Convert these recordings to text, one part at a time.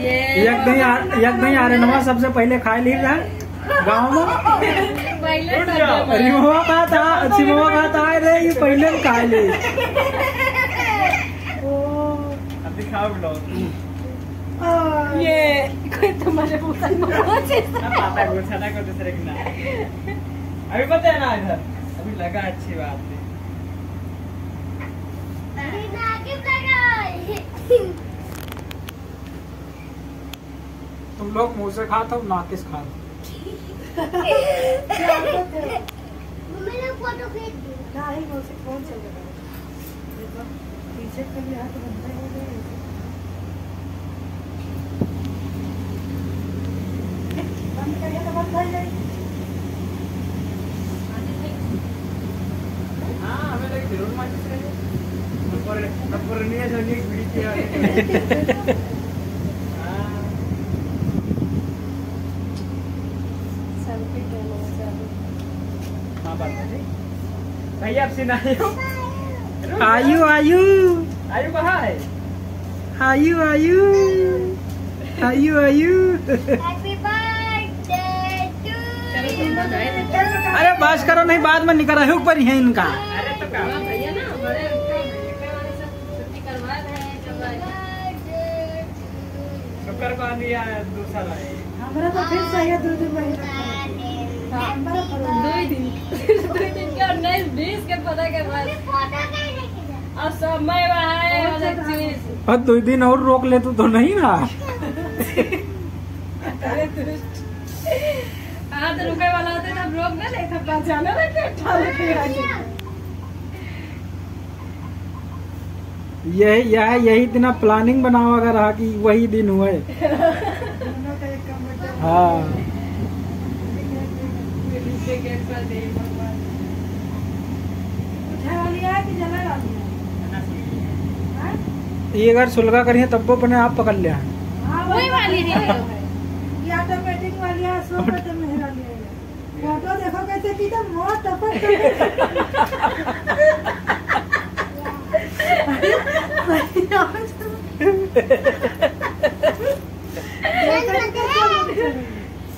ये एक दिन आ- आर्यनवा सबसे पहले खाए ली रहा गाँव में। रिमोवा था सिमोवा था रे ये पहले ली अब दिखाओ ब्लॉग ये कोई तुम्हारे अभी पता है ना इधर अभी लगा अच्छी बात है। तुम लोग मुँह से खाते हो। नाकिस खाते फ़ोटो खींच दो नहीं वो से कौन चल रहा है देखो पीछे कभी हाथ बनता है बंद करिए तो बंद हो जाएगी हाँ हमें लगे ज़रूर माचिस रहे नंबर नंबर नहीं है जो एक बीड़ी किया हाँ सेल्फी कैमरा से अभी हाँ बात है भैया आप सुनाए आयु आयु। आयु कहाँ है आयु। आयु आयु आयु। अरे बस करो नहीं बाद में निकल रहे ऊपर ही है इनका। अरे तो कहाँ हाँ भैया ना बड़े उनके वाले सब छुट्टी करवा रहे हैं जब आए। शुक्र को आंधी दूसरा है हमारा तो फिर चाहिए दो दिन महीना हमारा दो दिन दो दिन के और उन्नीस बीस के पता के बाद और समय वहाँ है अलग चीज़। और दो दिन और रोक ले तू तो नहीं ना अरे दुष्ट हाँ तो रुके वाला होते तब रोक ना नहीं था पहचाना ना कि उठा यही यह यही दिन प्लानिंग बनावा अगर रहा कि वही दिन हुए। हाँ। हाँ? ये अगर सुलगा करिए तब वो अपने आप पकड़ लिया हाँ, वही वाली नहीं है। ये वाली है सो तो मेहरा लिया फ़ोटो देखो कैसे की तो मोर टपक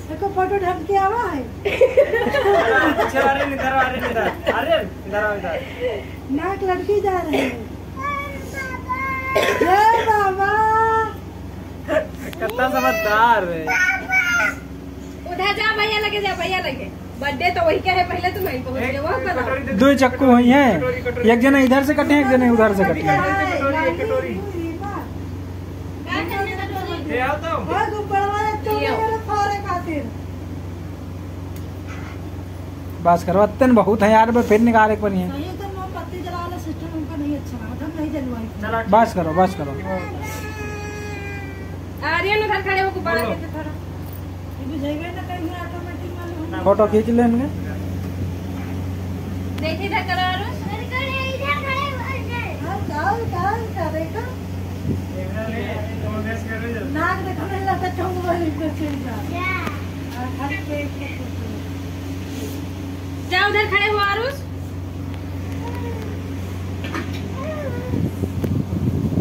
देखो फ़ोटो ढक के आवा है। पीछे वाले इधर आ रहे इधर अरे इधर आओ इधर नाक लड़की जा रही है। जय बाबा। कितना समझदार है। उधर जा भैया लगे जा भैया लगे। बर्थडे तो वही का है पहले तुम वहीं पहुँच गए दो चक्कू हुई है। एक जना इधर से कटे एक जना उधर से कटे तो बस करो अत्यंत बहुत है यार फिर निकाल एक बार ये। बस करो बस करो। आर्यन उधर खड़े हो गुब्बारा बोलो। के थोड़ा। फ़ोटो खींच लेंगे देखी था करो आरुष नाक देखो नहीं लगता चौंक वाली को चल जा जा उधर खड़े हो आरुष।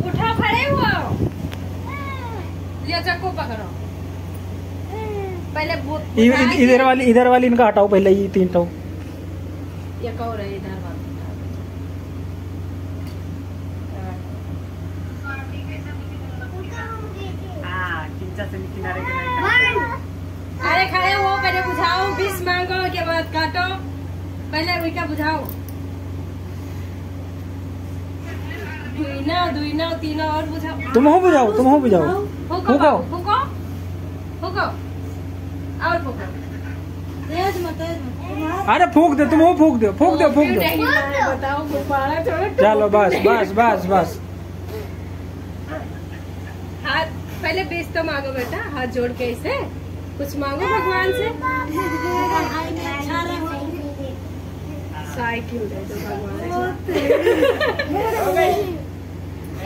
उठो खड़े हुआ ये चक्कू पकड़ो। पहले इधर वाली इधर वाली इनका हटाओ पहले ये तीन तो ये कहो रहे इधर वाला। किंचा से किनारे किनारे अरे खड़े हो पहले बुझाओ बीस मांगो के बाद काटो। पहले उनका बुझाओ। दुईना दुईना तीना और बुझाओ। तुम हो बुझाओ तुम हो बुझाओ। फूको फूको। फूको और फूको तेज मत तेज मत। अरे फूक दे तुम हो फूक दो फूक दो फूक दो। बताओ चलो बस बस बस बस हाथ पहले बीस तो मांगो बेटा हाथ जोड़ के इसे। कुछ मांगो भगवान से? साइकिल दे दो भगवान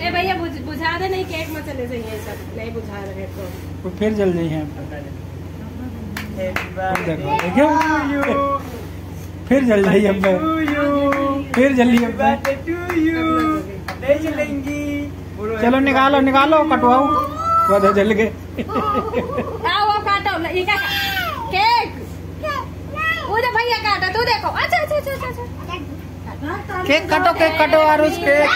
ए भैया बुझ- बुझा दे नहीं केक में चले जाइए सब। नहीं बुझा रहे तो। फिर जल देखो देखो फिर जल जाइए अब। फिर जल्दी अब। टू यू नहीं जलेंगी चलो निकालो निकालो कटवाओ। पता चल गए। आओ आओ काटो ल- ये क्या केक। वो भैया काटा तू देखो। अच्छा अच्छा अच्छा केक काटो केक काटो और उस केक।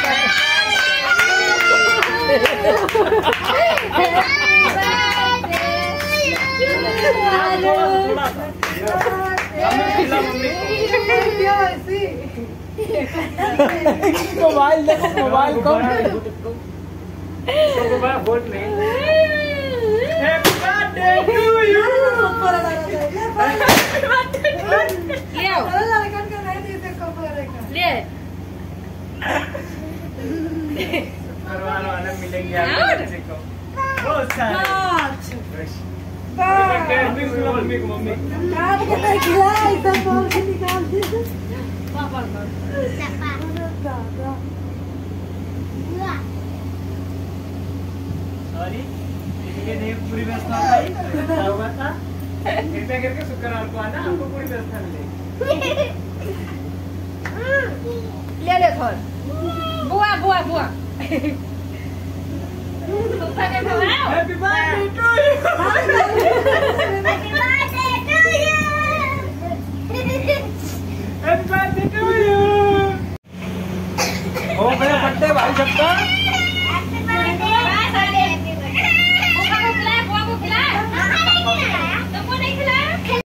मोबाइल देखो मोबाइल को वोट नहीं हैप्पी बर्थडे टू यू ले आओ ले परिवार वाले मिलेंगे और? आपको किसी को बहुत सारे मम्मी को मम्मी को मम्मी सॉरी ये नहीं पूरी व्यवस्था भाई हुआ था? कृपया करके शुक्रवार को आना आपको पूरी व्यवस्था मिलेगी। ले ले थोड़ बुआ बुआ बुआ। ऊपर देखो आओ। Happy birthday to you happy birthday to you हो गया बर्थडे भाई सबका।